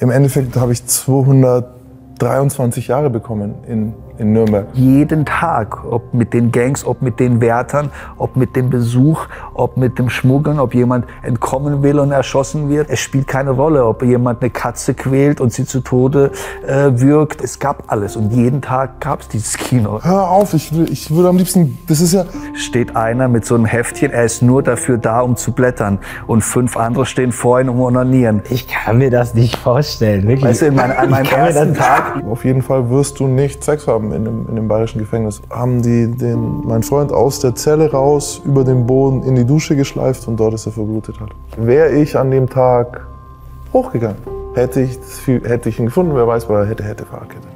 Im Endeffekt habe ich 223 Jahre bekommen in in Nürnberg. Jeden Tag, ob mit den Gangs, ob mit den Wärtern, ob mit dem Besuch, ob mit dem Schmuggeln, ob jemand entkommen will und erschossen wird. Es spielt keine Rolle, ob jemand eine Katze quält und sie zu Tode äh, wirkt. Es gab alles und jeden Tag gab es dieses Kino. Hör auf, ich, ich würde am liebsten, das ist ja... Steht einer mit so einem Heftchen, er ist nur dafür da, um zu blättern und fünf andere stehen vor ihm, um onanieren. Ich kann mir das nicht vorstellen, wirklich. Weißt du, in mein, an meinem ersten Tag... Auf jeden Fall wirst du nicht Sex haben in dem, in dem bayerischen Gefängnis, haben die den, meinen Freund aus der Zelle raus, über den Boden in die Dusche geschleift und dort ist er verblutet hat. Wäre ich an dem Tag hochgegangen, hätte ich, hätte ich ihn gefunden, wer weiß, weil er hätte, hätte Fahrradkette.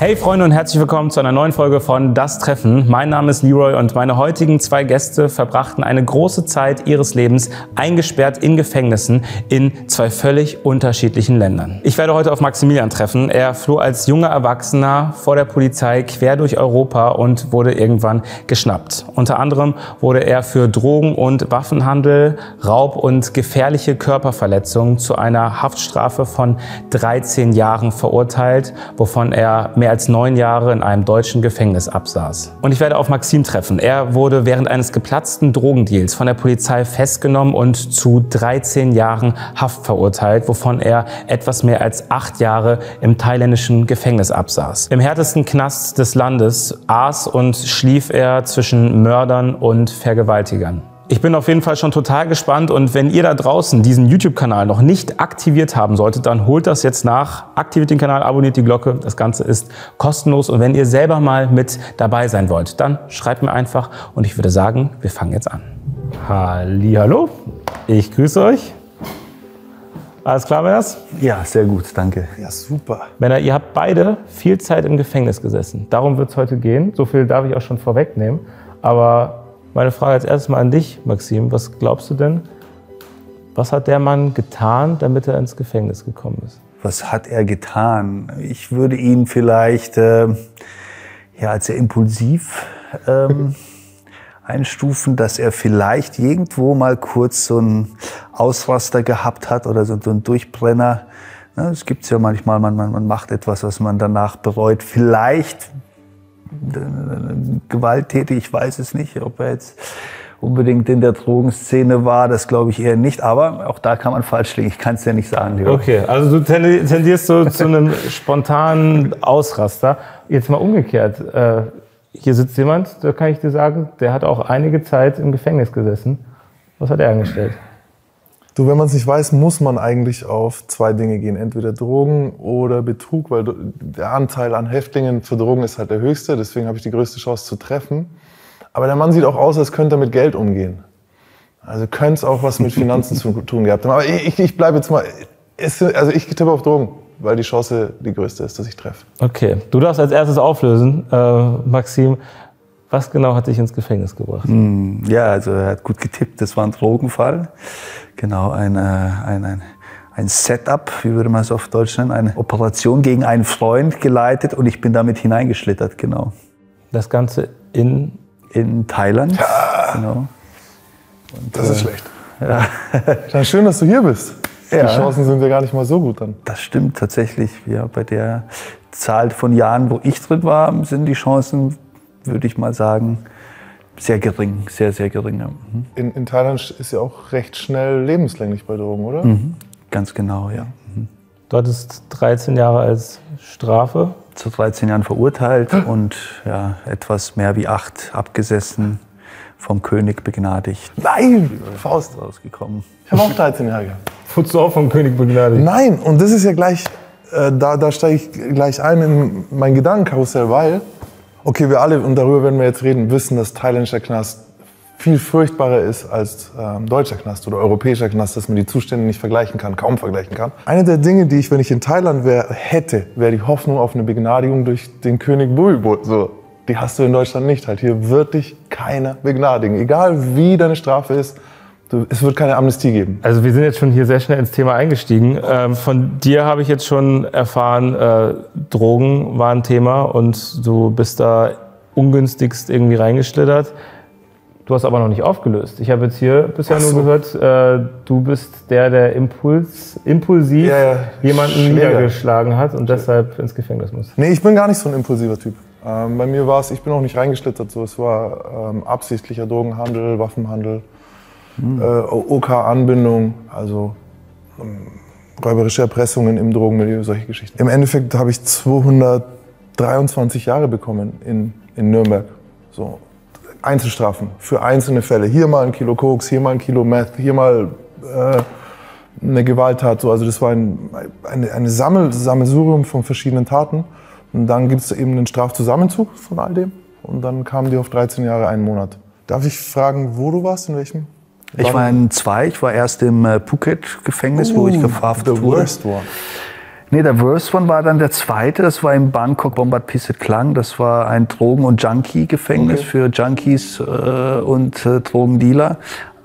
Hey Freunde und herzlich willkommen zu einer neuen Folge von Das Treffen. Mein Name ist Leroy und meine heutigen zwei Gäste verbrachten eine große Zeit ihres Lebens eingesperrt in Gefängnissen in zwei völlig unterschiedlichen Ländern. Ich werde heute auf Maximilian treffen. Er floh als junger Erwachsener vor der Polizei quer durch Europa und wurde irgendwann geschnappt. Unter anderem wurde er für Drogen- und Waffenhandel, Raub und gefährliche Körperverletzungen zu einer Haftstrafe von 13 Jahren verurteilt, wovon er mehr mehr als neun Jahre in einem deutschen Gefängnis absaß. Und ich werde auf Maxim treffen. Er wurde während eines geplatzten Drogendeals von der Polizei festgenommen und zu 13 Jahren Haft verurteilt, wovon er etwas mehr als acht Jahre im thailändischen Gefängnis absaß. Im härtesten Knast des Landes aß und schlief er zwischen Mördern und Vergewaltigern. Ich bin auf jeden Fall schon total gespannt und wenn ihr da draußen diesen YouTube-Kanal noch nicht aktiviert haben solltet, dann holt das jetzt nach, aktiviert den Kanal, abonniert die Glocke. Das Ganze ist kostenlos und wenn ihr selber mal mit dabei sein wollt, dann schreibt mir einfach und ich würde sagen, wir fangen jetzt an. Hallo, ich grüße euch. Alles klar, Männers? Ja, sehr gut, danke. Ja, super. Männer, ihr habt beide viel Zeit im Gefängnis gesessen. Darum wird es heute gehen. So viel darf ich auch schon vorwegnehmen. Aber meine Frage als erstes mal an dich, Maxim. Was glaubst du denn, was hat der Mann getan, damit er ins Gefängnis gekommen ist? Was hat er getan? Ich würde ihn vielleicht äh, ja, als sehr impulsiv ähm, einstufen, dass er vielleicht irgendwo mal kurz so einen Ausraster gehabt hat oder so, so einen Durchbrenner. Es gibt ja manchmal, man, man, man macht etwas, was man danach bereut. Vielleicht gewalttätig. Ich weiß es nicht, ob er jetzt unbedingt in der Drogenszene war, das glaube ich eher nicht. Aber auch da kann man falsch liegen. Ich kann es ja nicht sagen. Leo. Okay, also du tendierst so zu einem spontanen Ausraster. Jetzt mal umgekehrt. Äh, hier sitzt jemand, da kann ich dir sagen, der hat auch einige Zeit im Gefängnis gesessen. Was hat er angestellt? Du, wenn man es nicht weiß, muss man eigentlich auf zwei Dinge gehen. Entweder Drogen oder Betrug, weil der Anteil an Häftlingen für Drogen ist halt der höchste. Deswegen habe ich die größte Chance zu treffen. Aber der Mann sieht auch aus, als könnte er mit Geld umgehen. Also könnte es auch was mit Finanzen zu tun gehabt haben. Aber ich, ich bleibe jetzt mal, also ich tippe auf Drogen, weil die Chance die größte ist, dass ich treffe. Okay, du darfst als erstes auflösen, äh, Maxim. Was genau hat dich ins Gefängnis gebracht? Hm, ja, also er hat gut getippt. Das war ein Drogenfall. Genau, ein, äh, ein, ein, ein Setup, wie würde man es auf Deutsch nennen, eine Operation gegen einen Freund geleitet und ich bin damit hineingeschlittert, genau. Das Ganze in? In Thailand. Ja. Genau. Und, das ist äh, schlecht. Ja. Dann schön, dass du hier bist. Ja. Die Chancen sind ja gar nicht mal so gut dann. Das stimmt tatsächlich. Ja, bei der Zahl von Jahren, wo ich drin war, sind die Chancen würde ich mal sagen, sehr gering, sehr, sehr gering. Mhm. In, in, Thailand ist ja auch recht schnell lebenslänglich bei Drogen, oder? Mhm. Ganz genau, ja. Mhm. Du hattest 13 Jahre als Strafe? Zu 13 Jahren verurteilt und ja, etwas mehr wie acht abgesessen, vom König begnadigt. Nein! Faust rausgekommen. Ich habe auch 13 Jahre gehabt. Wurdest du auch vom König begnadigt? Nein, und das ist ja gleich, äh, da, da steige ich gleich ein in mein Gedankenkarussell, weil Okay, wir alle, und darüber werden wir jetzt reden, wissen, dass thailändischer Knast viel furchtbarer ist als ähm, deutscher Knast oder europäischer Knast, dass man die Zustände nicht vergleichen kann, kaum vergleichen kann. Eine der Dinge, die ich, wenn ich in Thailand wäre, hätte, wäre die Hoffnung auf eine Begnadigung durch den König Bhumibol. So, die hast du in Deutschland nicht. Halt hier wird dich keiner begnadigen, egal wie deine Strafe ist. Es wird keine Amnestie geben. Also wir sind jetzt schon hier sehr schnell ins Thema eingestiegen. Ähm, von dir habe ich jetzt schon erfahren, äh, Drogen war ein Thema und du bist da ungünstigst irgendwie reingeschlittert. Du hast aber noch nicht aufgelöst. Ich habe jetzt hier bisher Ach nur so. gehört, äh, du bist der, der Impuls, impulsiv Ja, ja. jemanden Schläger. niedergeschlagen hat und deshalb ins Gefängnis muss. Nee, ich bin gar nicht so ein impulsiver Typ. Ähm, bei mir war es, ich bin auch nicht reingeschlittert. So. Es war ähm, absichtlicher Drogenhandel, Waffenhandel, äh, OK-Anbindung, also ähm, räuberische Erpressungen im Drogenmilieu, solche Geschichten. Im Endeffekt habe ich 223 Jahre bekommen in, in Nürnberg. So. Einzelstrafen für einzelne Fälle. Hier mal ein Kilo Koks, hier mal ein Kilo Meth, hier mal äh, eine Gewalttat. So. Also das war ein, eine, eine Sammel, Sammelsurium von verschiedenen Taten. Und dann gibt es eben einen Strafzusammenzug von all dem. Und dann kamen die auf 13 Jahre, einen Monat. Darf ich fragen, wo du warst, in welchem? Ich war in zwei. Ich war erst im äh, Phuket-Gefängnis, wo ich verhaftet the wurde. Nee, der Worst One war dann der zweite. Das war in Bangkok, Bombat Pisset Klang. Das war ein Drogen- und Junkie-Gefängnis Okay. für Junkies äh, und äh, Drogendealer.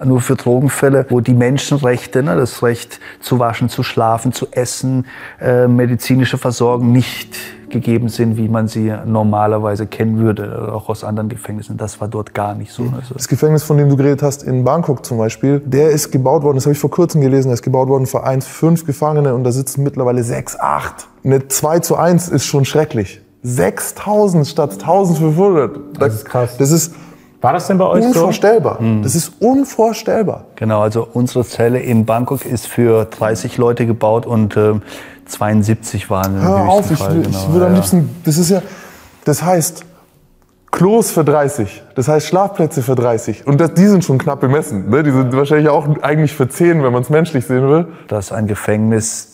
Nur für Drogenfälle, wo die Menschenrechte, ne, das Recht zu waschen, zu schlafen, zu essen, äh, medizinische Versorgung nicht gegeben sind, wie man sie normalerweise kennen würde, auch aus anderen Gefängnissen. Das war dort gar nicht so. Also, Das Gefängnis, von dem du geredet hast, in Bangkok zum Beispiel, der ist gebaut worden, das habe ich vor kurzem gelesen, der ist gebaut worden für 1, 5 Gefangene und da sitzen mittlerweile 6, 8. Eine 2 zu 1 ist schon schrecklich. 6000 statt 1500. Das ist krass. Das ist War das denn bei euch so? unvorstellbar. Das ist unvorstellbar. Genau, also unsere Zelle in Bangkok ist für 30 Leute gebaut und ähm, 72 waren im Hör auf, ich, Fall. genau, ich würde am liebsten, das ist ja, das heißt, Klos für 30, das heißt Schlafplätze für 30. Und das, die sind schon knapp bemessen. Ne? Die sind wahrscheinlich auch eigentlich für 10, wenn man es menschlich sehen will. dass ein Gefängnis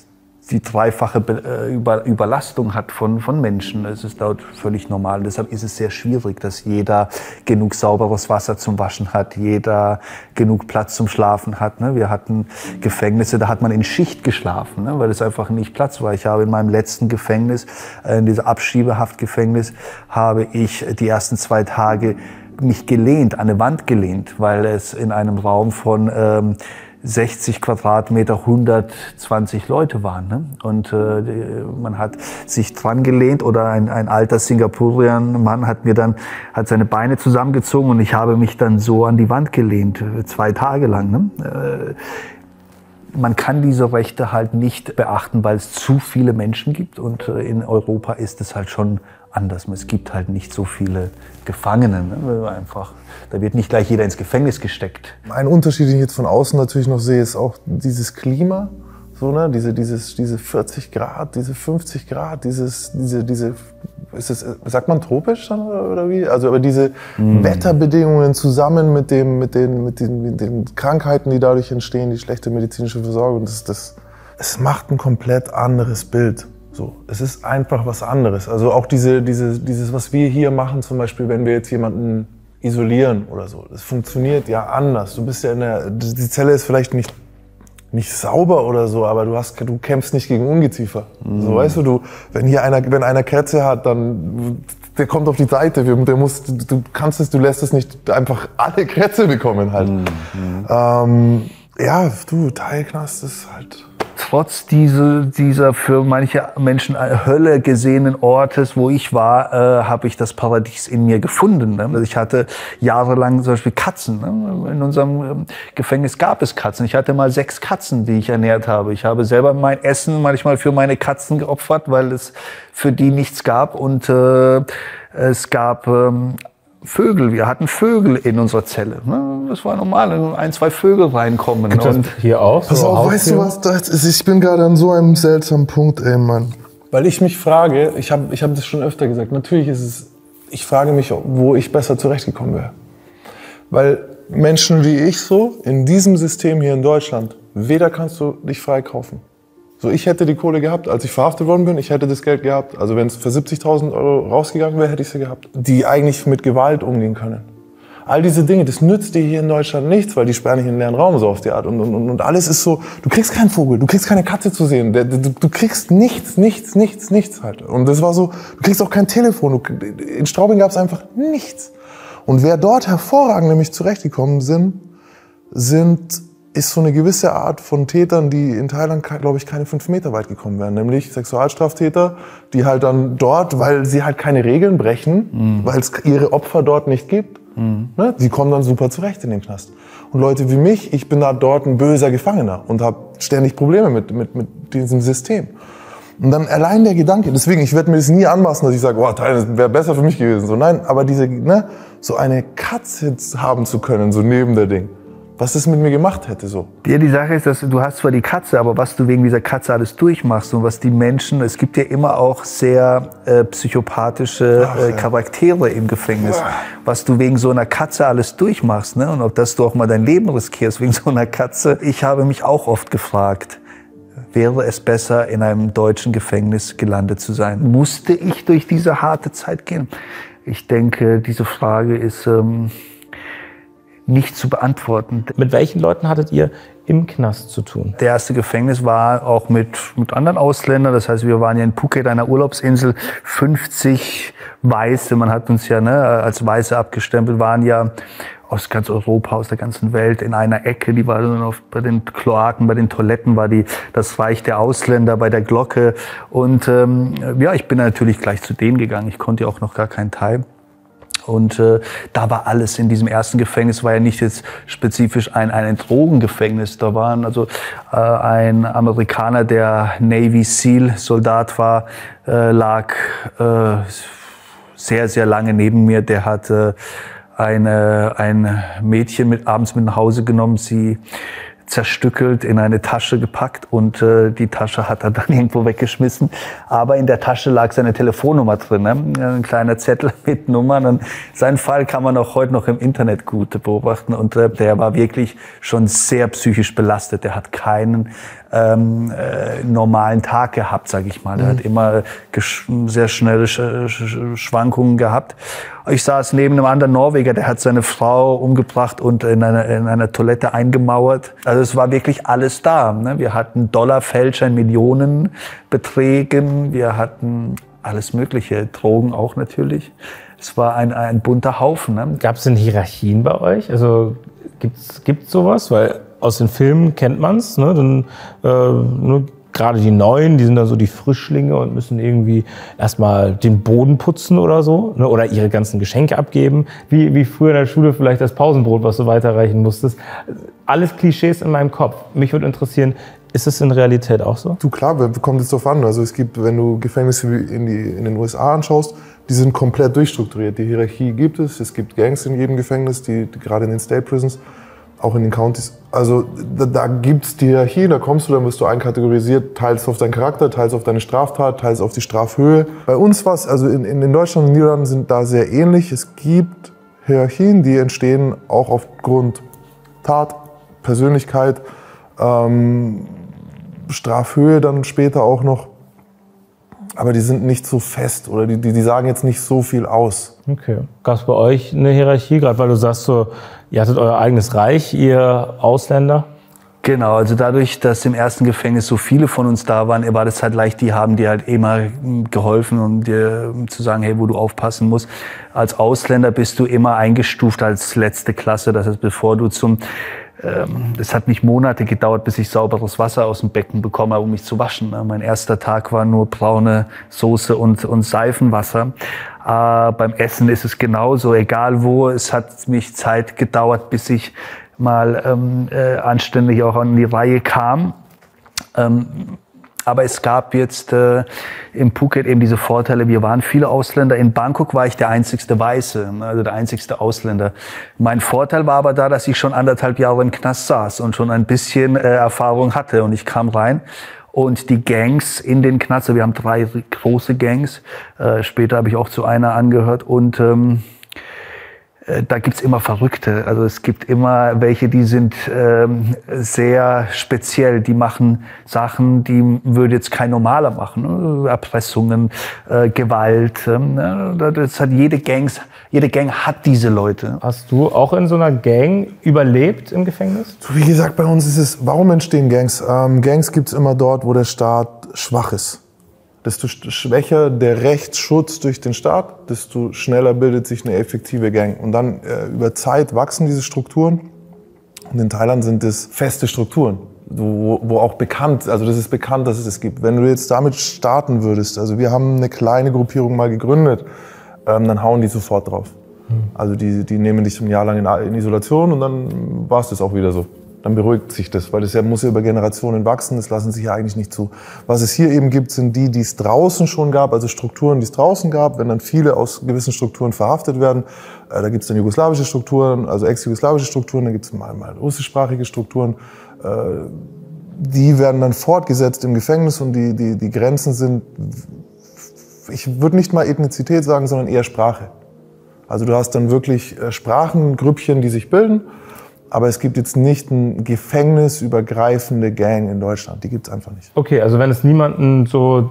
die dreifache äh, Über Überlastung hat von, von Menschen. Das ist dort völlig normal. Deshalb ist es sehr schwierig, dass jeder genug sauberes Wasser zum Waschen hat, jeder genug Platz zum Schlafen hat. Ne? Wir hatten Gefängnisse, da hat man in Schicht geschlafen, ne? weil es einfach nicht Platz war. Ich habe in meinem letzten Gefängnis, äh, in dieser Abschiebehaftgefängnis, habe ich die ersten zwei Tage mich gelehnt, an eine Wand gelehnt, weil es in einem Raum von ähm, 60 Quadratmeter 120 Leute waren. Ne? Und äh, man hat sich dran gelehnt oder ein, ein alter Singapurian Mann hat mir dann hat seine Beine zusammengezogen und ich habe mich dann so an die Wand gelehnt, äh, zwei Tage lang. Ne? Äh, man kann diese Rechte halt nicht beachten, weil es zu viele Menschen gibt und äh, in Europa ist es halt schon anders. Es gibt halt nicht so viele Gefangene. Ne? Einfach, da wird nicht gleich jeder ins Gefängnis gesteckt. Ein Unterschied, den ich jetzt von außen natürlich noch sehe, ist auch dieses Klima. So, ne? diese, dieses, diese 40 Grad, diese 50 Grad, dieses, diese, diese, ist es, sagt man tropisch dann oder, wie? Also, aber diese Wetterbedingungen zusammen mit dem, mit den, mit den, mit den Krankheiten, die dadurch entstehen, die schlechte medizinische Versorgung, das, das, es macht ein komplett anderes Bild. So, es ist einfach was anderes. Also auch diese, diese, dieses, was wir hier machen, zum Beispiel, wenn wir jetzt jemanden isolieren oder so, das funktioniert ja anders. Du bist ja in der, die Zelle ist vielleicht nicht nicht sauber oder so, aber du hast, du kämpfst nicht gegen Ungeziefer. So weißt du, du, wenn hier einer, wenn einer Krätze hat, dann der kommt auf die Seite, der muss, du kannst es, du lässt es nicht einfach alle Krätze bekommen halt. Ähm, ja, du, Teilknast ist halt. Trotz diese, dieser für manche Menschen Hölle gesehenen Ortes, wo ich war, äh, habe ich das Paradies in mir gefunden. Ne? Also ich hatte jahrelang zum Beispiel Katzen. Ne? In unserem ähm, Gefängnis gab es Katzen. Ich hatte mal sechs Katzen, die ich ernährt habe. Ich habe selber mein Essen manchmal für meine Katzen geopfert, weil es für die nichts gab. Und äh, es gab ähm, Vögel, wir hatten Vögel in unserer Zelle. Ne? Das war normal, wenn ein, zwei Vögel reinkommen. Und Und hier auch? Pass so auf, weißt du was? Das ist, ich bin gerade an so einem seltsamen Punkt, ey Mann. Weil ich mich frage, ich habe ich hab das schon öfter gesagt, natürlich ist es, ich frage mich, wo ich besser zurechtgekommen wäre. Weil Menschen wie ich so, in diesem System hier in Deutschland, weder kannst du dich frei kaufen. So, ich hätte die Kohle gehabt, als ich verhaftet worden bin, ich hätte das Geld gehabt. Also wenn es für 70.000 Euro rausgegangen wäre, hätte ich sie gehabt. Die eigentlich mit Gewalt umgehen können. All diese Dinge, das nützt dir hier in Deutschland nichts, weil die sperren dich in einen leeren Raum so auf die Art. Und, und, und alles ist so, du kriegst keinen Vogel, du kriegst keine Katze zu sehen, du, du, du kriegst nichts, nichts, nichts, nichts halt. Und das war so, du kriegst auch kein Telefon, du, in Straubing gab es einfach nichts. Und wer dort hervorragend nämlich zurechtgekommen sind, sind, ist so eine gewisse Art von Tätern, die in Thailand, glaube ich, keine fünf Meter weit gekommen wären. Nämlich Sexualstraftäter, die halt dann dort, weil sie halt keine Regeln brechen, weil es ihre Opfer dort nicht gibt, Ne? Die kommen dann super zurecht in den Knast. Und Leute wie mich, ich bin da dort ein böser Gefangener und habe ständig Probleme mit, mit, mit diesem System. Und dann allein der Gedanke, deswegen, ich werde mir das nie anmaßen, dass ich sage, oh, das wäre besser für mich gewesen. So, nein, aber diese, ne, so eine Katze haben zu können, so neben der Ding. Was das mit mir gemacht hätte, so. Ja, die Sache ist, dass du hast zwar die Katze, aber was du wegen dieser Katze alles durchmachst und was die Menschen, es gibt ja immer auch sehr äh, psychopathische Ach, äh, ja. Charaktere im Gefängnis, was du wegen so einer Katze alles durchmachst, ne? Und ob das du auch mal dein Leben riskierst wegen so einer Katze. Ich habe mich auch oft gefragt, wäre es besser, in einem deutschen Gefängnis gelandet zu sein? Musste ich durch diese harte Zeit gehen? Ich denke, diese Frage ist ähm, nicht zu beantworten. Mit welchen Leuten hattet ihr im Knast zu tun? Der erste Gefängnis war auch mit, mit anderen Ausländern. Das heißt, wir waren ja in Phuket, einer Urlaubsinsel. 50 Weiße, man hat uns ja ne, als Weiße abgestempelt, waren ja aus ganz Europa, aus der ganzen Welt in einer Ecke. Die war dann auf, bei den Kloaken, bei den Toiletten war die das Reich der Ausländer bei der Glocke. Und ähm, ja, ich bin natürlich gleich zu denen gegangen. Ich konnte ja auch noch gar keinen Teil. Und äh, da war alles in diesem ersten Gefängnis, war ja nicht jetzt spezifisch ein, ein Drogengefängnis. Da waren also äh, ein Amerikaner, der Navy SEAL Soldat war, äh, lag äh, sehr, sehr lange neben mir. Der hatte eine, ein Mädchen mit abends mit nach Hause genommen, sie zerstückelt in eine Tasche gepackt und äh, die Tasche hat er dann irgendwo weggeschmissen. Aber in der Tasche lag seine Telefonnummer drin, ne? ein kleiner Zettel mit Nummern. Und seinen Fall kann man auch heute noch im Internet gut beobachten. Und äh, der war wirklich schon sehr psychisch belastet. Der hat keinen ähm, äh, normalen Tag gehabt, sage ich mal. Der hat immer sehr schnelle Sch Sch Schwankungen gehabt. Ich saß neben einem anderen Norweger, der hat seine Frau umgebracht und in einer, in einer Toilette eingemauert. Also es war wirklich alles da. Ne? Wir hatten Dollarfälscher in Millionenbeträgen, wir hatten alles Mögliche, Drogen auch natürlich. Es war ein, ein bunter Haufen. Ne? Gab es denn Hierarchien bei euch? Also gibt's gibt's sowas? Weil aus den Filmen kennt man's. Ne? Dann äh, gerade die Neuen, die sind dann so die Frischlinge und müssen irgendwie erstmal den Boden putzen oder so ne? oder ihre ganzen Geschenke abgeben, wie, wie früher in der Schule vielleicht das Pausenbrot, was du weiterreichen musstest. Alles Klischees in meinem Kopf. Mich würde interessieren, ist es in Realität auch so? Du klar, wer- kommt jetzt drauf an. Also es gibt, wenn du Gefängnisse in, die, in den USA anschaust, die sind komplett durchstrukturiert. Die Hierarchie gibt es. Es gibt Gangs in jedem Gefängnis, die, die gerade in den State Prisons, auch in den Counties. Also da, da gibt es die Hierarchie, da kommst du, dann wirst du einkategorisiert, teils auf deinen Charakter, teils auf deine Straftat, teils auf die Strafhöhe. Bei uns was, also in, in, in Deutschland und Niederlanden sind da sehr ähnlich. Es gibt Hierarchien, die entstehen auch aufgrund Tat, Persönlichkeit, ähm, Strafhöhe dann später auch noch. Aber die sind nicht so fest oder die, die, die sagen jetzt nicht so viel aus. Okay. Gab es bei euch eine Hierarchie, gerade weil du sagst, so, ihr hattet euer eigenes Reich, ihr Ausländer? Genau, also dadurch, dass im ersten Gefängnis so viele von uns da waren, war das halt leicht, die haben dir halt immer mm, geholfen, um dir zu sagen, hey, wo du aufpassen musst. Als Ausländer bist du immer eingestuft als letzte Klasse, das heißt, bevor du zum es hat nicht Monate gedauert, bis ich sauberes Wasser aus dem Becken bekommen habe, um mich zu waschen. Äh, Mein erster Tag war nur braune Soße und, und Seifenwasser. Äh, beim Essen ist es genauso, egal wo. Es hat mich Zeit gedauert, bis ich mal ähm, äh, anständig auch an die Reihe kam. Ähm, aber es gab jetzt äh, im Phuket eben diese Vorteile. Wir waren viele Ausländer. In Bangkok war ich der einzigste Weiße, also der einzigste Ausländer. Mein Vorteil war aber da, dass ich schon anderthalb Jahre im Knast saß und schon ein bisschen äh, Erfahrung hatte. Und ich kam rein und die Gangs in den Knast, also wir haben drei große Gangs. Äh, später habe ich auch zu einer angehört und ähm, äh, da gibt's immer Verrückte. Also es gibt immer welche, die sind ähm, sehr speziell. Die machen Sachen, die würde jetzt kein Normaler machen. ne? Erpressungen, äh, Gewalt. Ähm, ne? das hat jede Gangs, jede Gang hat diese Leute. Hast du auch in so einer Gang überlebt im Gefängnis? So wie gesagt, bei uns ist es, warum entstehen Gangs? Ähm, Gangs gibt es immer dort, wo der Staat schwach ist. Desto sch- schwächer der Rechtsschutz durch den Staat, desto schneller bildet sich eine effektive Gang. Und dann äh, über Zeit wachsen diese Strukturen. Und in Thailand sind es feste Strukturen, wo, wo auch bekannt, also das ist bekannt, dass es das gibt. Wenn du jetzt damit starten würdest, also wir haben eine kleine Gruppierung mal gegründet, ähm, dann hauen die sofort drauf. Also die, die nehmen dich ein Jahr lang in, in Isolation und dann war es das auch wieder so. Dann beruhigt sich das, weil das ja, muss ja über Generationen wachsen, das lassen sich ja eigentlich nicht zu. Was es hier eben gibt, sind die, die es draußen schon gab, also Strukturen, die es draußen gab, wenn dann viele aus gewissen Strukturen verhaftet werden. Äh, da gibt es dann jugoslawische Strukturen, also ex-jugoslawische Strukturen, da gibt es mal, mal russischsprachige Strukturen. Äh, die werden dann fortgesetzt im Gefängnis und die, die, die Grenzen sind, ich würde nicht mal Ethnizität sagen, sondern eher Sprache. Also du hast dann wirklich äh, Sprachengrüppchen, die sich bilden, aber es gibt jetzt nicht ein gefängnisübergreifende Gang in Deutschland. Die gibt es einfach nicht. Okay, also wenn es niemanden so,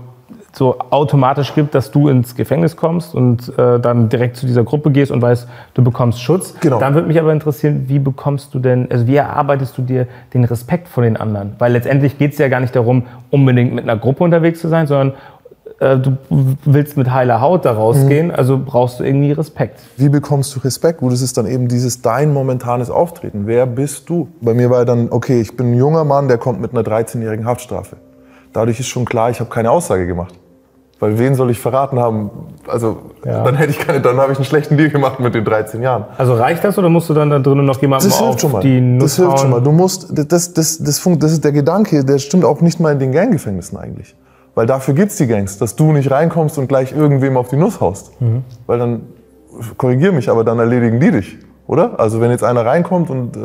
so automatisch gibt, dass du ins Gefängnis kommst und äh, dann direkt zu dieser Gruppe gehst und weißt, du bekommst Schutz, Genau. dann würde mich aber interessieren, wie bekommst du denn, also wie erarbeitest du dir den Respekt vor den anderen? Weil letztendlich geht es ja gar nicht darum, unbedingt mit einer Gruppe unterwegs zu sein, sondern du willst mit heiler Haut da rausgehen, also brauchst du irgendwie Respekt. Wie bekommst du Respekt? Gut, das ist dann eben dieses dein momentanes Auftreten. Wer bist du? Bei mir war dann, okay, ich bin ein junger Mann, der kommt mit einer 13-jährigen Haftstrafe. Dadurch ist schon klar, ich habe keine Aussage gemacht. Weil wen soll ich verraten haben? Also Ja. dann hätte ich keine, dann habe ich einen schlechten Deal gemacht mit den 13 Jahren. Also reicht das oder musst du dann da drinnen noch jemandem Das hilft schon mal. die Nuss Das hilft schon hauen? mal. Du musst, das, das, das, funkt, das ist der Gedanke, der stimmt auch nicht mal in den Ganggefängnissen eigentlich. Weil dafür gibt's die Gangs, dass du nicht reinkommst und gleich irgendwem auf die Nuss haust. Mhm. Weil dann, korrigier mich, aber dann erledigen die dich. Oder? Also wenn jetzt einer reinkommt und äh,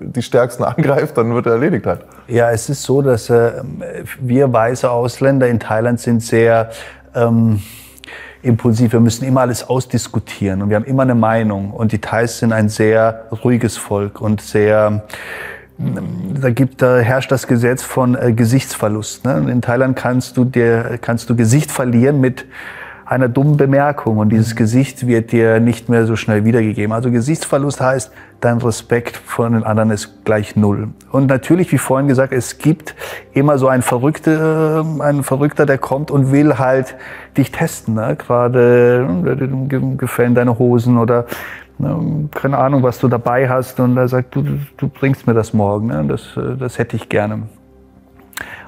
die Stärksten angreift, dann wird er erledigt halt. Ja, es ist so, dass äh, wir weiße Ausländer in Thailand sind sehr ähm, impulsiv. Wir müssen immer alles ausdiskutieren und wir haben immer eine Meinung. Und die Thais sind ein sehr ruhiges Volk und sehr da gibt, da herrscht das Gesetz von äh, Gesichtsverlust. Ne? In Thailand kannst du dir, kannst du Gesicht verlieren mit einer dummen Bemerkung und dieses Gesicht wird dir nicht mehr so schnell wiedergegeben. Also Gesichtsverlust heißt, dein Respekt von den anderen ist gleich null. Und natürlich, wie vorhin gesagt, es gibt immer so einen Verrückter, einen Verrückter, der kommt und will halt dich testen. Ne? Gerade äh, gefallen deine Hosen oder ne, keine Ahnung, was du dabei hast und er sagt, du, du bringst mir das morgen, ne? das, äh, das hätte ich gerne.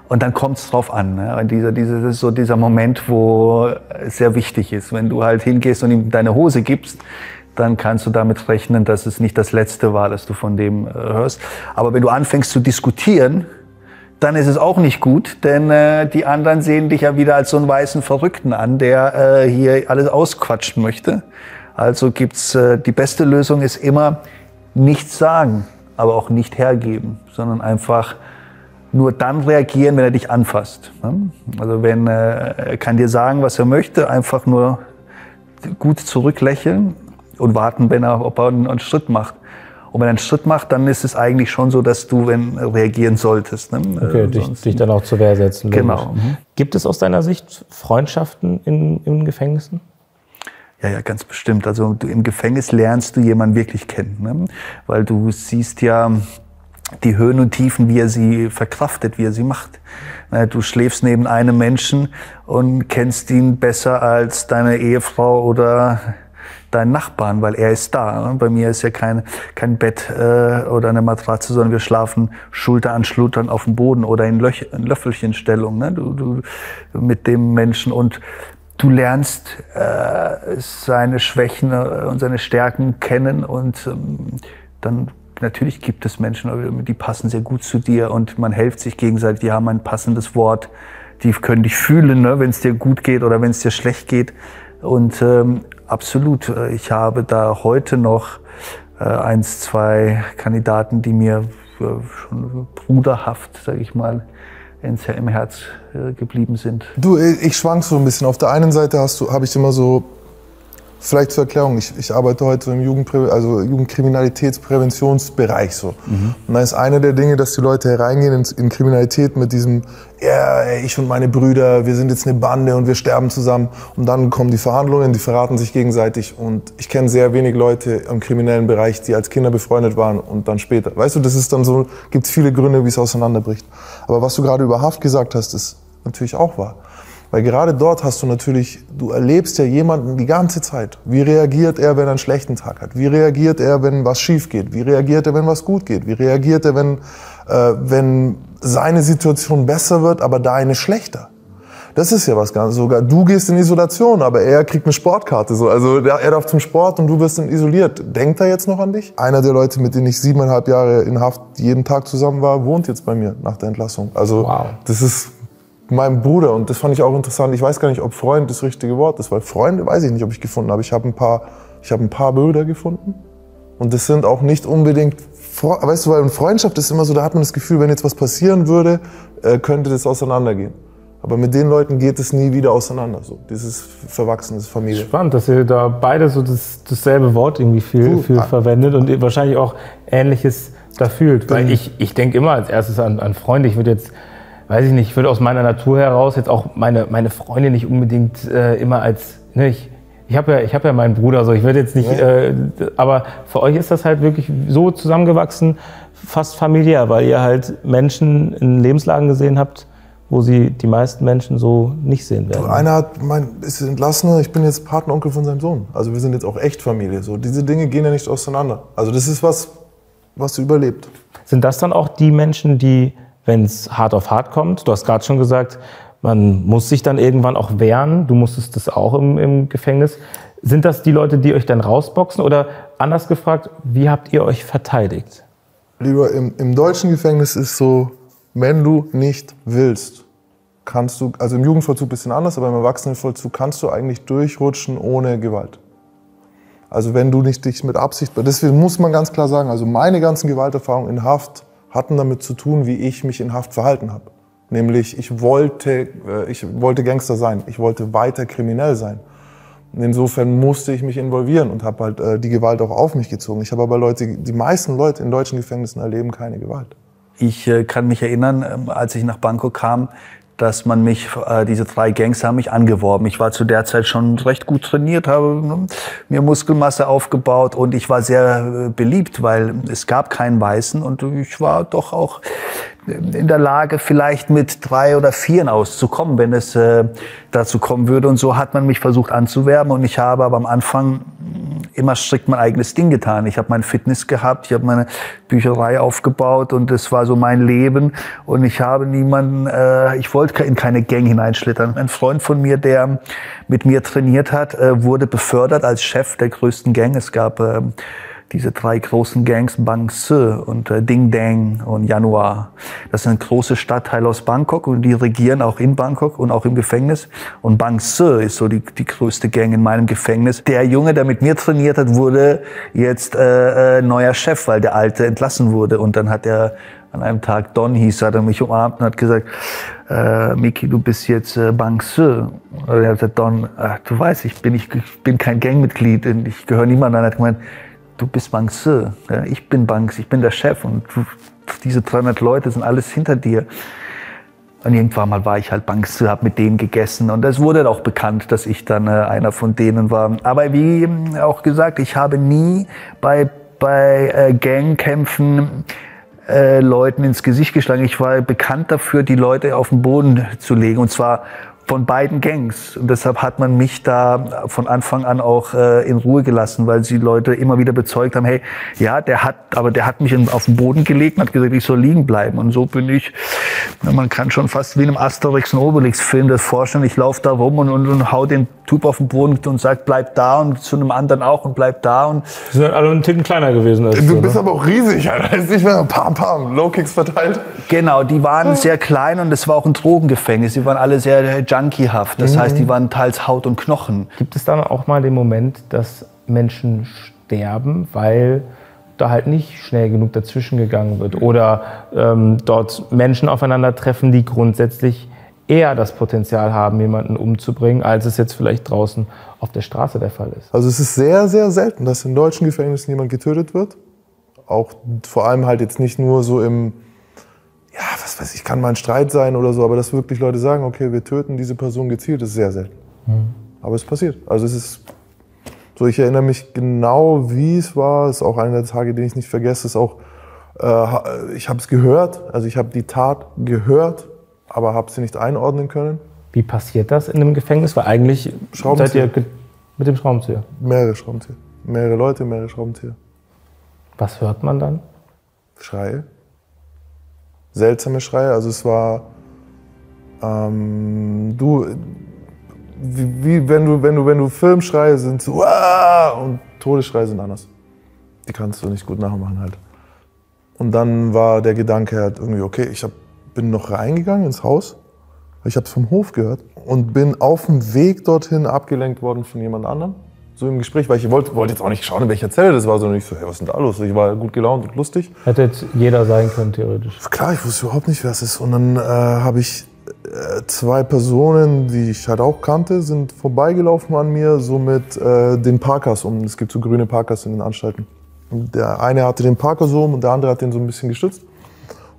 Und dann kommt es drauf an. Ne? Dieser, dieser, das ist so dieser Moment, wo es sehr wichtig ist. Wenn du halt hingehst und ihm deine Hose gibst, dann kannst du damit rechnen, dass es nicht das Letzte war, das du von dem äh, hörst. Aber wenn du anfängst zu diskutieren, dann ist es auch nicht gut, denn äh, die anderen sehen dich ja wieder als so einen weißen Verrückten an, der äh, hier alles ausquatschen möchte. Also gibt's äh, die beste Lösung ist immer nichts sagen, aber auch nicht hergeben, sondern einfach nur dann reagieren, wenn er dich anfasst. ne? Also wenn äh, er kann dir sagen, was er möchte, einfach nur gut zurücklächeln und warten, wenn er, ob er einen, einen Schritt macht. Und wenn er einen Schritt macht, dann ist es eigentlich schon so, dass du wenn, reagieren solltest. Ne? Okay, Äh, dich, dich dann auch zur Wehr setzen. Genau. Mhm. Gibt es aus deiner Sicht Freundschaften in, in Gefängnissen? Ja, ja, ganz bestimmt. Also du, im Gefängnis lernst du jemanden wirklich kennen, ne? weil du siehst ja die Höhen und Tiefen, wie er sie verkraftet, wie er sie macht. Du schläfst neben einem Menschen und kennst ihn besser als deine Ehefrau oder deinen Nachbarn, weil er ist da. ne? Bei mir ist ja kein, kein Bett äh, oder eine Matratze, sondern wir schlafen Schulter an Schultern auf dem Boden oder in, Löch, in Löffelchenstellung ne? du, du, mit dem Menschen. Und du lernst äh, seine Schwächen äh, und seine Stärken kennen und ähm, dann natürlich gibt es Menschen, die passen sehr gut zu dir und man hilft sich gegenseitig, die haben ein passendes Wort, die können dich fühlen, ne, wenn es dir gut geht oder wenn es dir schlecht geht. Und ähm, absolut, äh, ich habe da heute noch äh, eins, zwei Kandidaten, die mir äh, schon bruderhaft, sage ich mal, im Herz äh, geblieben sind. Du, ich schwank so ein bisschen. Auf der einen Seite hast du, habe ich immer so, vielleicht zur Erklärung, ich, ich arbeite heute im Jugendprä also Jugendkriminalitätspräventionsbereich so. Und da ist eine der Dinge, dass die Leute hereingehen in, in Kriminalität mit diesem, ja, ey, ich und meine Brüder, wir sind jetzt eine Bande und wir sterben zusammen. Und dann kommen die Verhandlungen, die verraten sich gegenseitig. Und ich kenne sehr wenig Leute im kriminellen Bereich, die als Kinder befreundet waren und dann später. Weißt du, das ist dann so, gibt es viele Gründe, wie es auseinanderbricht. Aber was du gerade über Haft gesagt hast, ist natürlich auch wahr. Weil gerade dort hast du natürlich, du erlebst ja jemanden die ganze Zeit. Wie reagiert er, wenn er einen schlechten Tag hat? Wie reagiert er, wenn was schief geht? Wie reagiert er, wenn was gut geht? Wie reagiert er, wenn, äh, wenn seine Situation besser wird, aber deine schlechter? Das ist ja was ganz, sogar du gehst in Isolation, aber er kriegt eine Sportkarte, so. Also, er darf zum Sport und du wirst dann isoliert. Denkt er jetzt noch an dich? Einer der Leute, mit denen ich siebeneinhalb Jahre in Haft jeden Tag zusammen war, wohnt jetzt bei mir nach der Entlassung. Also, Wow. das ist mein Bruder und das fand ich auch interessant. Ich weiß gar nicht, ob Freund das richtige Wort ist, weil Freunde weiß ich nicht, ob ich gefunden habe. Ich habe ein paar, ich habe ein paar Brüder gefunden und das sind auch nicht unbedingt, weißt du, weil in Freundschaft ist immer so, da hat man das Gefühl, wenn jetzt was passieren würde, äh, könnte das auseinandergehen. Aber mit den Leuten geht es nie wieder auseinander. So dieses verwachsene Familie. Spannend, dass ihr da beide so das, dasselbe Wort irgendwie viel, Du, viel ah. verwendet und wahrscheinlich auch Ähnliches da fühlt. Weil ich, ich denke immer als erstes an, an Freunde. Ich würde jetzt, weiß ich nicht, ich würde aus meiner Natur heraus jetzt auch meine, meine Freunde nicht unbedingt äh, immer als, ne, ich, ich habe ja, ich hab ja meinen Bruder, so ich würde jetzt nicht, Ja. äh, aber für euch ist das halt wirklich so zusammengewachsen, fast familiär, weil ihr halt Menschen in Lebenslagen gesehen habt, wo sie die meisten Menschen so nicht sehen werden. Einer hat mein, ist entlassener, ich bin jetzt Patenonkel von seinem Sohn. Also wir sind jetzt auch echt Familie. So diese Dinge gehen ja nicht auseinander. Also das ist was, was überlebt. Sind das dann auch die Menschen, die, wenn es hart auf hart kommt, du hast gerade schon gesagt, man muss sich dann irgendwann auch wehren, du musstest das auch im, im Gefängnis. Sind das die Leute, die euch dann rausboxen oder anders gefragt, wie habt ihr euch verteidigt? Lieber im, im deutschen Gefängnis ist so, wenn du nicht willst, kannst du, also im Jugendvollzug ein bisschen anders, aber im Erwachsenenvollzug kannst du eigentlich durchrutschen ohne Gewalt. Also wenn du nicht dich mit Absicht, deswegen muss man ganz klar sagen, also meine ganzen Gewalterfahrungen in Haft hatten damit zu tun, wie ich mich in Haft verhalten habe. Nämlich ich wollte, äh, ich wollte Gangster sein, ich wollte weiter kriminell sein. Insofern musste ich mich involvieren und habe halt äh, die Gewalt auch auf mich gezogen. Ich habe aber Leute, die meisten Leute in deutschen Gefängnissen erleben keine Gewalt. Ich äh, kann mich erinnern, ähm, als ich nach Bangkok kam, dass man mich, äh, diese drei Gangs haben mich angeworben. Ich war zu der Zeit schon recht gut trainiert, habe ne, mir Muskelmasse aufgebaut und ich war sehr äh, beliebt, weil es gab keinen Weißen und ich war doch auch in der Lage, vielleicht mit drei oder vieren auszukommen, wenn es äh, dazu kommen würde. Und so hat man mich versucht anzuwerben und ich habe aber am Anfang immer strikt mein eigenes Ding getan. Ich habe mein Fitness gehabt, ich habe meine Bücherei aufgebaut und das war so mein Leben. Und ich habe niemanden, äh, ich wollte in keine Gang hineinschlittern. Ein Freund von mir, der mit mir trainiert hat, äh, wurde befördert als Chef der größten Gang. Es gab äh, diese drei großen Gangs, Bang Se und äh, Ding Dang und Januar. Das sind große Stadtteile aus Bangkok und die regieren auch in Bangkok und auch im Gefängnis. Und Bang Se ist so die, die größte Gang in meinem Gefängnis. Der Junge, der mit mir trainiert hat, wurde jetzt äh, äh, neuer Chef, weil der Alte entlassen wurde. Und dann hat er an einem Tag, Don hieß, hat er mich umarmt und hat gesagt, äh, Miki, du bist jetzt äh, Bang Se. Und er hat gesagt, Don, ach, du weißt, ich bin, ich, ich bin kein Gangmitglied, und ich gehöre niemandem. Und er hat gemeint, du bist Bangse, ja, ich bin Banks, ich bin der Chef und du, diese 300 Leute sind alles hinter dir. Und irgendwann mal war ich halt Bangse, habe mit denen gegessen und es wurde auch bekannt, dass ich dann äh, einer von denen war. Aber wie auch gesagt, ich habe nie bei, bei äh, Gangkämpfen äh, Leuten ins Gesicht geschlagen. Ich war bekannt dafür, die Leute auf den Boden zu legen und zwar von beiden Gangs. Und deshalb hat man mich da von Anfang an auch äh, in Ruhe gelassen, weil sie Leute immer wieder bezeugt haben, hey, ja, der hat, aber der hat mich in, auf den Boden gelegt und hat gesagt, ich soll liegen bleiben. Und so bin ich, na, man kann schon fast wie in einem Asterix und Obelix-Film das vorstellen, ich laufe da rum und, und, und hau den Typ auf den Boden und sag, bleib da und zu einem anderen auch und bleib da und Die sind alle einen Ticken kleiner gewesen als Du du. bist Ne? aber auch riesig, Alter. Ist nicht mehr pam, pam, Low-Kicks verteilt. Genau, die waren sehr klein und es war auch ein Drogengefängnis. Die waren alle sehr junkiehaft. Das heißt, die waren teils Haut und Knochen. Gibt es dann auch mal den Moment, dass Menschen sterben, weil da halt nicht schnell genug dazwischen gegangen wird oder ähm, dort Menschen aufeinandertreffen, die grundsätzlich eher das Potenzial haben, jemanden umzubringen, als es jetzt vielleicht draußen auf der Straße der Fall ist. Also es ist sehr, sehr selten, dass in deutschen Gefängnissen jemand getötet wird. Auch vor allem halt jetzt nicht nur so im, ja, was weiß ich, kann mal ein Streit sein oder so, aber dass wirklich Leute sagen, okay, wir töten diese Person gezielt, ist sehr selten. Aber es passiert. Also es ist so, ich erinnere mich genau, wie es war. Es ist auch einer der Tage, den ich nicht vergesse. Es ist auch, äh, ich habe es gehört, also ich habe die Tat gehört, aber habe sie nicht einordnen können. Wie passiert das in einem Gefängnis? Weil eigentlich seid ihr mit dem Schraubenzieher. Mehrere Schraubenzieher, mehrere Leute, mehrere Schraubenzieher. Was hört man dann? Schreie. Seltsame Schreie. Also es war Ähm, du, wie, wie wenn du, wenn du, wenn du Filmschreie sind so, und Todesschreie sind anders. Die kannst du nicht gut nachmachen halt. Und dann war der Gedanke halt irgendwie, okay, ich hab, bin noch reingegangen ins Haus, ich habe es vom Hof gehört und bin auf dem Weg dorthin abgelenkt worden von jemand anderem. So im Gespräch, weil ich wollte, wollte jetzt auch nicht schauen, in welcher Zelle das war, sondern ich so, hey, was ist denn da los? Ich war gut gelaunt und lustig. Hätte jetzt jeder sein können, theoretisch. Klar, ich wusste überhaupt nicht, wer es ist. Und dann äh, habe ich äh, zwei Personen, die ich halt auch kannte, sind vorbeigelaufen an mir, so mit äh, den Parkers um. Es gibt so grüne Parkers in den Anstalten. Und der eine hatte den Parker so um und der andere hat den so ein bisschen gestützt.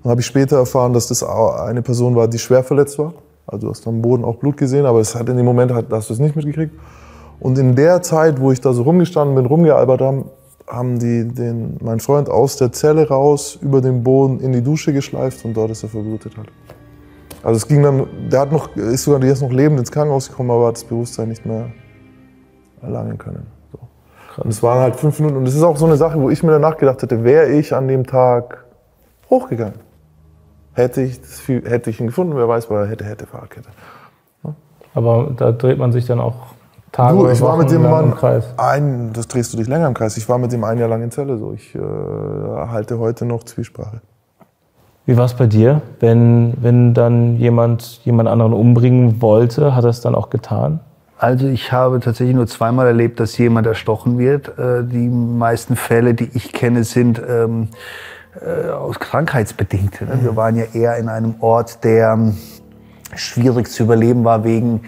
Und habe ich später erfahren, dass das eine Person war, die schwer verletzt war. Also du hast am Boden auch Blut gesehen, aber es hat in dem Moment halt, hast du es nicht mitgekriegt. Und in der Zeit, wo ich da so rumgestanden bin, rumgealbert haben, haben die den, meinen Freund aus der Zelle raus, über den Boden in die Dusche geschleift und dort ist er verblutet halt. Also es ging dann, der hat noch, ist sogar ist noch lebend ins Krankenhaus gekommen, aber hat das Bewusstsein nicht mehr erlangen können. So. Und es waren halt fünf Minuten und es ist auch so eine Sache, wo ich mir danach gedacht hätte, wäre ich an dem Tag hochgegangen, hätte ich, hätte ich ihn gefunden, wer weiß, weil hätte, hätte, Fahrradkette. Aber da dreht man sich dann auch Tage Du, ich war mit dem Mann im Kreis. ein, das drehst du dich länger im Kreis. Ich war mit dem ein Jahr lang in Zelle so. Ich äh, halte heute noch Zwiesprache. Wie war es bei dir, wenn, wenn dann jemand jemand anderen umbringen wollte? Hat er es dann auch getan? Also ich habe tatsächlich nur zweimal erlebt, dass jemand erstochen wird. Äh, Die meisten Fälle, die ich kenne, sind ähm, äh, aus krankheitsbedingt. ne? Wir waren ja eher in einem Ort, der ähm, schwierig zu überleben war wegen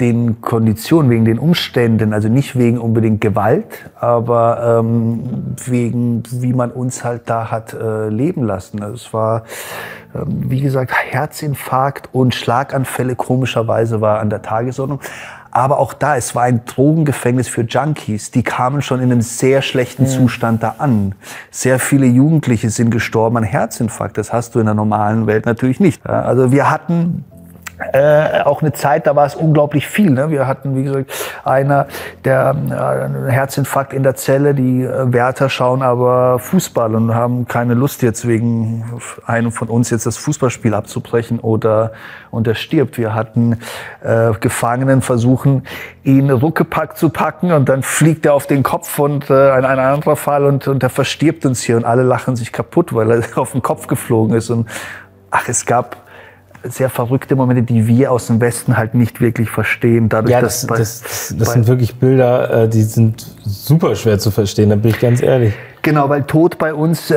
den Konditionen, wegen den Umständen, also nicht wegen unbedingt Gewalt, aber ähm, wegen, wie man uns halt da hat äh, leben lassen. Also es war, ähm, wie gesagt, Herzinfarkt und Schlaganfälle komischerweise war an der Tagesordnung. Aber auch da, es war ein Drogengefängnis für Junkies. Die kamen schon in einem sehr schlechten Zustand da an. Sehr viele Jugendliche sind gestorben an Herzinfarkt. Das hast du in der normalen Welt natürlich nicht. Also wir hatten äh, auch eine Zeit, da war es unglaublich viel. Ne? Wir hatten, wie gesagt, einer, der äh, einen Herzinfarkt in der Zelle, die äh, Wärter schauen aber Fußball und haben keine Lust jetzt wegen einem von uns jetzt das Fußballspiel abzubrechen oder und er stirbt. Wir hatten äh, Gefangenen versuchen, ihn Ruckepack zu packen und dann fliegt er auf den Kopf und äh, ein, ein anderer Fall und, und er verstirbt uns hier und alle lachen sich kaputt, weil er auf den Kopf geflogen ist und ach, es gab sehr verrückte Momente, die wir aus dem Westen halt nicht wirklich verstehen. Dadurch, Ja, das, dass bei- das, das, das sind wirklich Bilder, äh, die sind super schwer zu verstehen, da bin ich ganz ehrlich. Genau, weil Tod bei uns äh,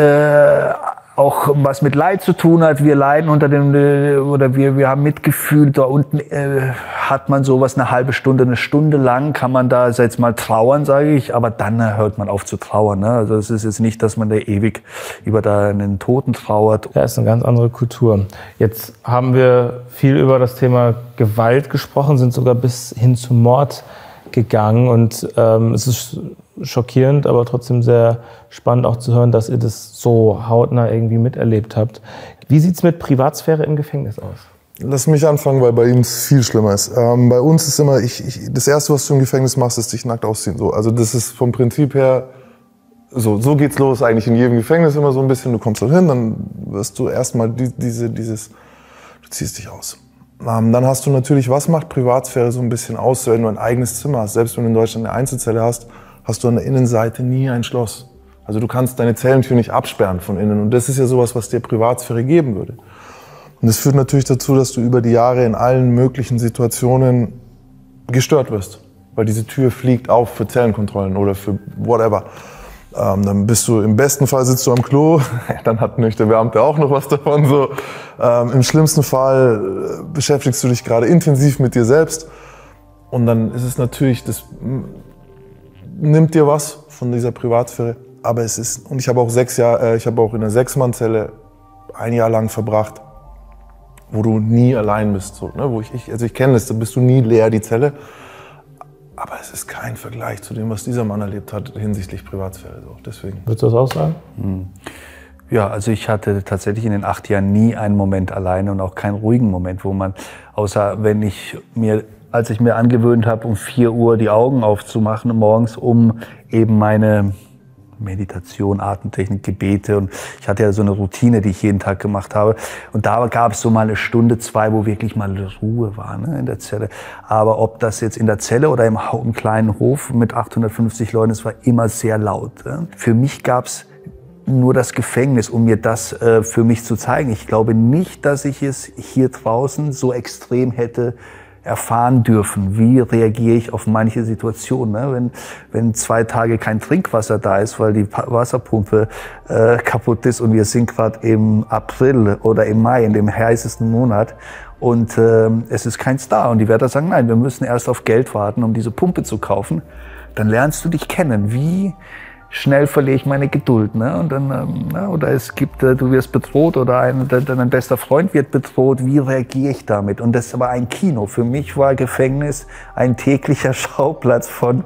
auch was mit Leid zu tun hat. Wir leiden unter dem, äh, oder wir, wir haben Mitgefühl. Da unten äh, hat man sowas eine halbe Stunde, eine Stunde lang kann man da jetzt mal trauern, sage ich, aber dann äh, hört man auf zu trauern. Ne? Also es ist jetzt nicht, dass man da ewig über da einen Toten trauert. Ja, ist eine ganz andere Kultur. Jetzt haben wir viel über das Thema Gewalt gesprochen, sind sogar bis hin zum Mord gegangen. Und ähm, es ist schockierend, aber trotzdem sehr spannend auch zu hören, dass ihr das so hautnah irgendwie miterlebt habt. Wie sieht's mit Privatsphäre im Gefängnis aus? Lass mich anfangen, weil bei ihm es viel schlimmer ist. Ähm, bei uns ist immer, ich, ich, das Erste, was du im Gefängnis machst, ist dich nackt ausziehen. So. Also das ist vom Prinzip her, so, so geht's los eigentlich in jedem Gefängnis immer so ein bisschen. Du kommst dort hin, dann wirst du erstmal die, diese, dieses, du ziehst dich aus. Ähm, dann hast du natürlich, was macht Privatsphäre so ein bisschen aus, wenn du ein eigenes Zimmer hast. Selbst wenn du in Deutschland eine Einzelzelle hast, hast du an der Innenseite nie ein Schloss. Also du kannst deine Zellentür nicht absperren von innen. Und das ist ja sowas, was dir Privatsphäre geben würde. Und das führt natürlich dazu, dass du über die Jahre in allen möglichen Situationen gestört wirst. Weil diese Tür fliegt auf für Zellenkontrollen oder für whatever. Ähm, dann bist du, im besten Fall sitzt du am Klo, dann hat der Beamte auch noch was davon. So. Ähm, Im schlimmsten Fall äh, beschäftigst du dich gerade intensiv mit dir selbst. Und dann ist es natürlich, das mm, nimmt dir was von dieser Privatsphäre. Aber es ist, und ich habe auch sechs Jahre, äh, ich habe auch in einer Sechsmannzelle ein Jahr lang verbracht, wo du nie allein bist. So, ne? wo ich, ich, also ich kenne das, da bist du nie leer, die Zelle. Aber es ist kein Vergleich zu dem, was dieser Mann erlebt hat hinsichtlich Privatsphäre. So. Deswegen. Würdest du das auch sagen? Ja, also ich hatte tatsächlich in den acht Jahren nie einen Moment alleine und auch keinen ruhigen Moment, wo man, außer wenn ich mir, als ich mir angewöhnt habe, um vier Uhr die Augen aufzumachen morgens, um eben meine Meditation, Atemtechnik, Gebete und ich hatte ja so eine Routine, die ich jeden Tag gemacht habe. Und da gab es so mal eine Stunde, zwei, wo wirklich mal Ruhe war ne, in der Zelle. Aber ob das jetzt in der Zelle oder im, im kleinen Hof mit 850 Leuten, es war immer sehr laut. Ne? Für mich gab es nur das Gefängnis, um mir das äh, für mich zu zeigen. Ich glaube nicht, dass ich es hier draußen so extrem hätte erfahren dürfen, wie reagiere ich auf manche Situationen. Ne? Wenn, wenn zwei Tage kein Trinkwasser da ist, weil die Wasserpumpe äh, kaputt ist und wir sind gerade im April oder im Mai, in dem heißesten Monat und äh, es ist keins da und die Wärter sagen, nein, wir müssen erst auf Geld warten, um diese Pumpe zu kaufen, dann lernst du dich kennen. Wie schnell verliere ich meine Geduld. Ne? Und dann, ähm, na, oder es gibt, äh, du wirst bedroht oder ein, dein bester Freund wird bedroht. Wie reagiere ich damit? Und das war ein Kino. Für mich war Gefängnis ein täglicher Schauplatz von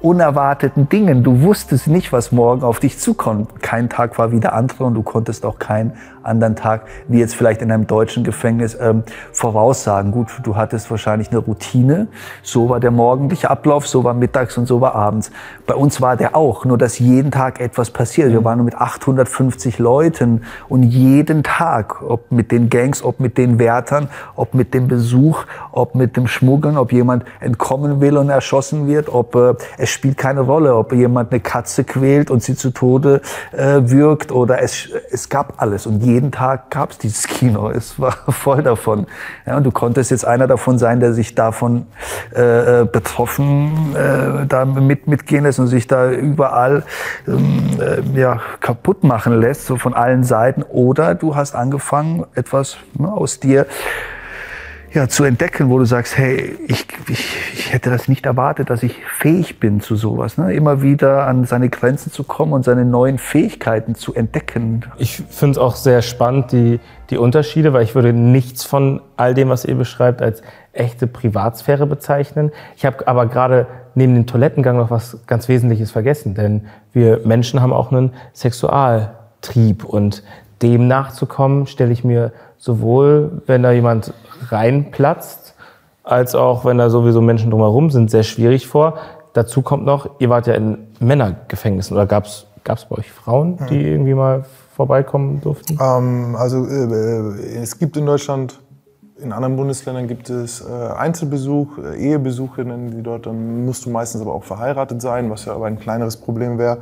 unerwarteten Dingen. Du wusstest nicht, was morgen auf dich zukommt. Kein Tag war wie der andere und du konntest auch keinen anderen Tag, wie jetzt vielleicht in einem deutschen Gefängnis, ähm, voraussagen. Gut, du hattest wahrscheinlich eine Routine. So war der morgendliche Ablauf, so war mittags und so war abends. Bei uns war der auch, nur dass jeden Tag etwas passiert. Wir waren nur mit 850 Leuten und jeden Tag, ob mit den Gangs, ob mit den Wärtern, ob mit dem Besuch, ob mit dem Schmuggeln, ob jemand entkommen will und erschossen wird, ob äh, es spielt keine Rolle, ob jemand eine Katze quält und sie zu Tode äh, wirkt oder es, es gab alles und jeden Tag gab es dieses Kino. Es war voll davon. Ja, und du konntest jetzt einer davon sein, der sich davon äh, äh betroffen äh, da mit, mitgehen lässt und sich da überall ähm, äh, ja, kaputt machen lässt, so von allen Seiten. Oder du hast angefangen, etwas ne, aus dir ja, zu entdecken, wo du sagst, hey, ich, ich, ich hätte das nicht erwartet, dass ich fähig bin zu sowas. Ne? Immer wieder an seine Grenzen zu kommen und seine neuen Fähigkeiten zu entdecken. Ich finde es auch sehr spannend, die, die Unterschiede, weil ich würde nichts von all dem, was ihr beschreibt, als echte Privatsphäre bezeichnen. Ich habe aber gerade neben dem Toilettengang noch was ganz Wesentliches vergessen, denn wir Menschen haben auch einen Sexualtrieb und dem nachzukommen, stelle ich mir sowohl, wenn da jemand reinplatzt, als auch, wenn da sowieso Menschen drumherum sind, sehr schwierig vor. Dazu kommt noch, ihr wart ja in Männergefängnissen oder gab es bei euch Frauen, die irgendwie mal vorbeikommen durften? Ähm, also äh, es gibt in Deutschland, in anderen Bundesländern gibt es äh, Einzelbesuch, äh, Ehebesuchinnen, die dort, dann musst du meistens aber auch verheiratet sein, was ja aber ein kleineres Problem wäre.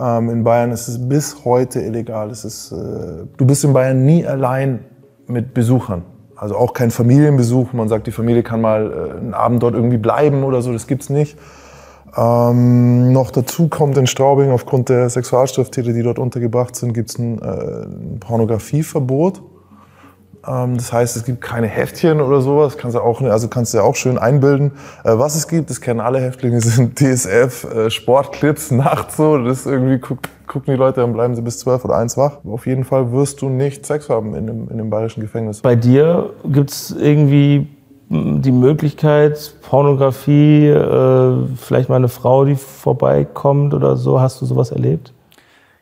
Ähm, in Bayern ist es bis heute illegal. Es ist, äh, du bist in Bayern nie allein mit Besuchern. Also auch kein Familienbesuch. Man sagt, die Familie kann mal äh, einen Abend dort irgendwie bleiben oder so. Das gibt's nicht. Ähm, noch dazu kommt in Straubing aufgrund der Sexualstraftäter, die dort untergebracht sind, gibt's ein, äh, ein Pornografieverbot. Ähm, das heißt, es gibt keine Heftchen oder sowas. Kannst du auch, also kannst du ja auch schön einbilden. Äh, was es gibt, das kennen alle Häftlinge, sind DSF, äh, Sportclips nachts so. Das irgendwie gucken die Leute, dann bleiben sie bis zwölf oder eins wach. Auf jeden Fall wirst du nicht Sex haben in dem, in dem bayerischen Gefängnis. Bei dir gibt es irgendwie hm, die Möglichkeit, Pornografie, äh, vielleicht mal eine Frau, die vorbeikommt oder so. Hast du sowas erlebt?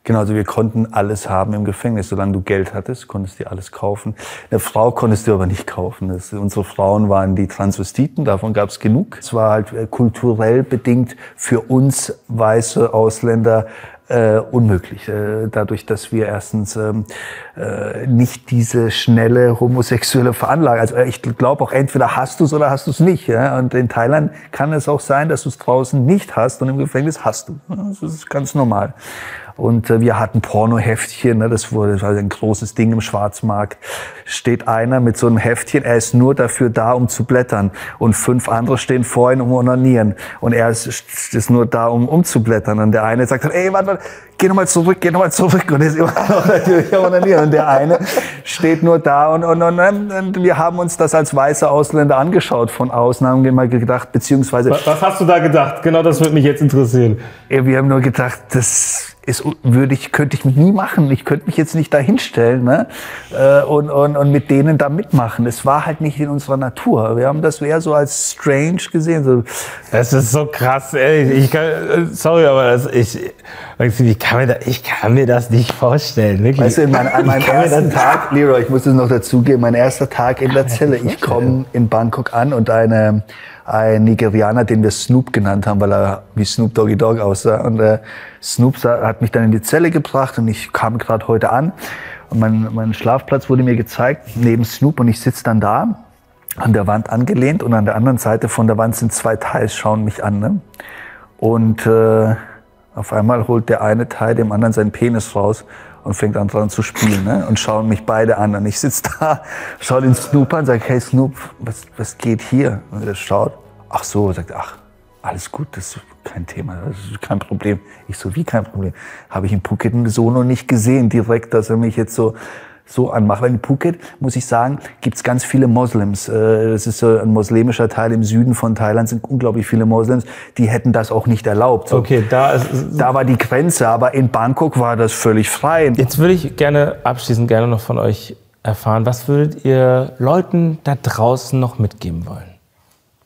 Genau, also wir konnten alles haben im Gefängnis. Solange du Geld hattest, konntest du dir alles kaufen. Eine Frau konntest du aber nicht kaufen. Das, unsere Frauen waren die Transvestiten, davon gab es genug. Es war halt äh, kulturell bedingt für uns weiße Ausländer äh, unmöglich. Äh, dadurch, dass wir erstens ähm, äh, nicht diese schnelle homosexuelle Veranlagung, also äh, ich glaube auch entweder hast du es oder hast du es nicht. Ja? Und in Thailand kann es auch sein, dass du es draußen nicht hast und im Gefängnis hast du. Das ist ganz normal. Und äh, wir hatten Pornoheftchen, ne, das wurde das war ein großes Ding im Schwarzmarkt. Steht einer mit so einem Heftchen, er ist nur dafür da, um zu blättern. Und fünf andere stehen vor ihm, um onanieren. Und er ist, ist nur da, um umzublättern. Und der eine sagt ey, warte, warte, geh nochmal zurück, geh nochmal zurück. Und ist immer noch natürlich onanieren. Und der eine steht nur da. Und, und, und, und wir haben uns das als weiße Ausländer angeschaut von außen, haben wir mal gedacht, beziehungsweise... Was, was hast du da gedacht? Genau das würde mich jetzt interessieren. Wir haben nur gedacht, das ist, würde ich, könnte ich nie machen. Ich könnte mich jetzt nicht da hinstellen ne? Äh, und, und, und mit denen da mitmachen. Es war halt nicht in unserer Natur. Wir haben das eher so als strange gesehen. So. Das ist so krass, ey. Ich kann, sorry, aber das, ich, ich kann mir, da, ich kann mir das nicht vorstellen, wirklich. Weißt du, in mein, an meinem ersten Tag, Leroy, ich muss es noch dazugeben, mein erster Tag in der Zelle. Ich komme in Bangkok an und eine, ein Nigerianer, den wir Snoop genannt haben, weil er wie Snoop Doggy Dogg aussah. Und äh, Snoop hat mich dann in die Zelle gebracht und ich kam gerade heute an. Und mein, mein Schlafplatz wurde mir gezeigt, neben Snoop und ich sitze dann da, an der Wand angelehnt und an der anderen Seite von der Wand sind zwei Teils, schauen mich an. Ne? Und äh, auf einmal holt der eine Teil dem anderen seinen Penis raus und fängt an dran zu spielen ne? und schauen mich beide an. Und ich sitze da, schau den Snoop an, sag, hey Snoop, was, was geht hier? Und er schaut, ach so, sagt, ach, alles gut, das ist kein Thema, das ist kein Problem. Ich so, wie kein Problem? Habe ich in Phuket so noch nicht gesehen, direkt, dass er mich jetzt so so anmacht. Weil in Phuket, muss ich sagen, gibt's ganz viele Moslems. Äh, Das ist so ein moslemischer Teil im Süden von Thailand, sind unglaublich viele Moslems. Die hätten das auch nicht erlaubt. So, Okay, da ist, Da war die Grenze, aber in Bangkok war das völlig frei. Jetzt würde ich gerne abschließend gerne noch von euch erfahren, was würdet ihr Leuten da draußen noch mitgeben wollen?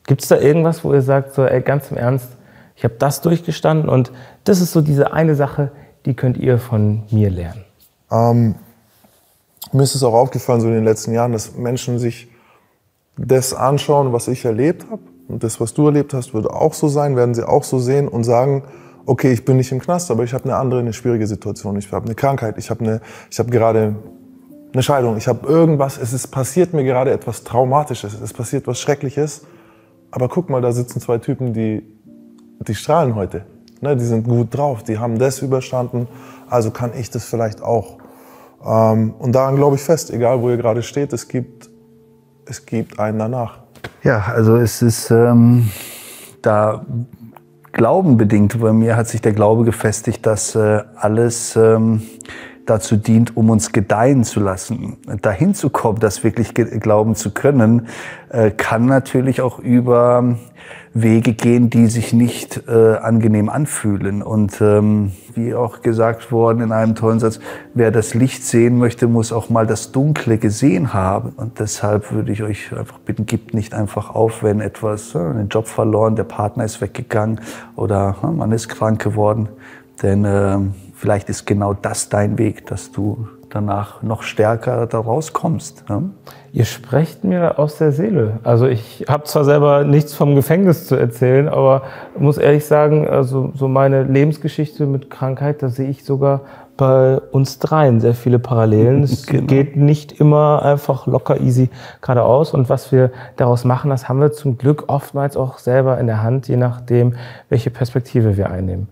Gibt es da irgendwas, wo ihr sagt, so, ey, ganz im Ernst, ich habe das durchgestanden und das ist so diese eine Sache, die könnt ihr von mir lernen? Ähm, mir ist es auch aufgefallen, so in den letzten Jahren, dass Menschen sich das anschauen, was ich erlebt habe. Und das, was du erlebt hast, wird auch so sein, werden sie auch so sehen und sagen, okay, ich bin nicht im Knast, aber ich habe eine andere, eine schwierige Situation. Ich habe eine Krankheit, ich habe eine, gerade eine Scheidung, ich habe irgendwas, es ist passiert mir gerade etwas Traumatisches, es passiert was Schreckliches. Aber guck mal, da sitzen zwei Typen, die, die strahlen heute. Ne, die sind gut drauf, die haben das überstanden, also kann ich das vielleicht auch. Ähm, und daran glaube ich fest, egal wo ihr gerade steht, es gibt, es gibt einen danach. Ja, also es ist ähm, da glaubenbedingt. Bei mir hat sich der Glaube gefestigt, dass äh, alles ähm, dazu dient, um uns gedeihen zu lassen. Dahin zu kommen, das wirklich glauben zu können, äh, kann natürlich auch über Wege gehen, die sich nicht äh, angenehm anfühlen. Und ähm, wie auch gesagt worden in einem tollen Satz, wer das Licht sehen möchte, muss auch mal das Dunkle gesehen haben. Und deshalb würde ich euch einfach bitten, gebt nicht einfach auf, wenn etwas, äh, einen Job verloren, der Partner ist weggegangen oder äh, man ist krank geworden. Denn äh, vielleicht ist genau das dein Weg, dass du danach noch stärker da rauskommst. Ja? Ihr sprecht mir aus der Seele. Also ich habe zwar selber nichts vom Gefängnis zu erzählen, aber muss ehrlich sagen, also so meine Lebensgeschichte mit Krankheit, da sehe ich sogar bei uns dreien sehr viele Parallelen. Es Genau. geht nicht immer einfach locker easy geradeaus. Und was wir daraus machen, das haben wir zum Glück oftmals auch selber in der Hand, je nachdem, welche Perspektive wir einnehmen.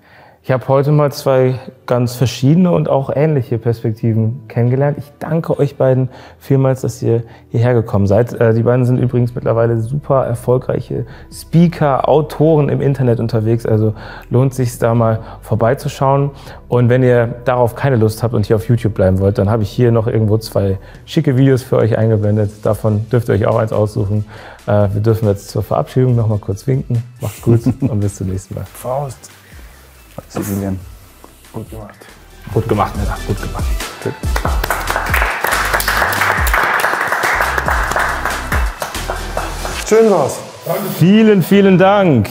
Ich habe heute mal zwei ganz verschiedene und auch ähnliche Perspektiven kennengelernt. Ich danke euch beiden vielmals, dass ihr hierher gekommen seid. Äh, Die beiden sind übrigens mittlerweile super erfolgreiche Speaker, Autoren im Internet unterwegs. Also lohnt sich da mal vorbeizuschauen. Und wenn ihr darauf keine Lust habt und hier auf YouTube bleiben wollt, dann habe ich hier noch irgendwo zwei schicke Videos für euch eingeblendet. Davon dürft ihr euch auch eins aussuchen. Äh, Wir dürfen jetzt zur Verabschiedung noch mal kurz winken. Macht's gut und bis zum nächsten Mal. Faust, Sizilien. gut gemacht. Gut gemacht, Männer. Gut gemacht. Schön war's. Vielen, vielen Dank.